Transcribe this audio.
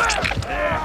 Ah!